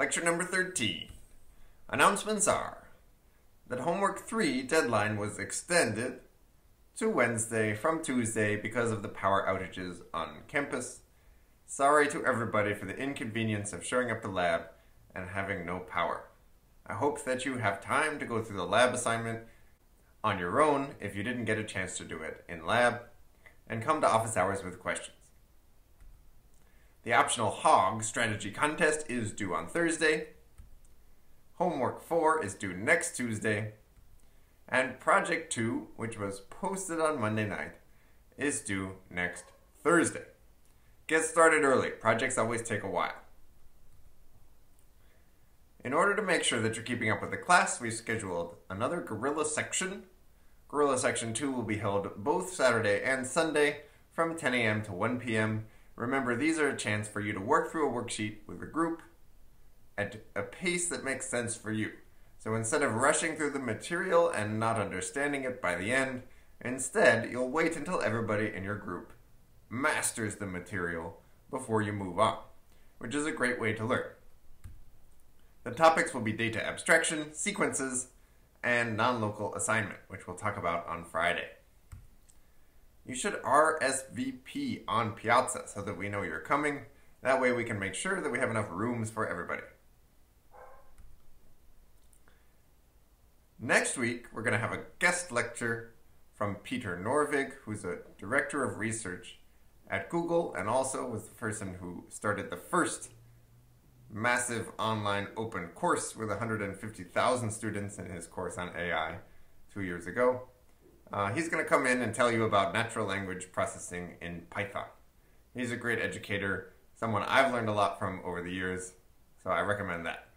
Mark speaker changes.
Speaker 1: Lecture number 13. Announcements are that Homework 3 deadline was extended to Wednesday from Tuesday because of the power outages on campus. Sorry to everybody for the inconvenience of showing up to lab and having no power. I hope that you have time to go through the lab assignment on your own if you didn't get a chance to do it in lab, and come to office hours with questions. The optional HOG strategy contest is due on Thursday. Homework 4 is due next Tuesday. And Project 2, which was posted on Monday night, is due next Thursday. Get started early. Projects always take a while. In order to make sure that you're keeping up with the class, we scheduled another Guerrilla section. Guerrilla section 2 will be held both Saturday and Sunday from 10 a.m. to 1 p.m. Remember, these are a chance for you to work through a worksheet with a group at a pace that makes sense for you. So instead of rushing through the material and not understanding it by the end, instead you'll wait until everybody in your group masters the material before you move on, which is a great way to learn. The topics will be data abstraction, sequences, and non-local assignment, which we'll talk about on Friday. You should RSVP on Piazza so that we know you're coming. That way we can make sure that we have enough rooms for everybody. Next week, we're going to have a guest lecture from Peter Norvig, who's a director of research at Google and also was the person who started the first massive online open course with 150,000 students in his course on AI two years ago. Uh, he's going to come in and tell you about natural language processing in Python. He's a great educator, someone I've learned a lot from over the years, so I recommend that.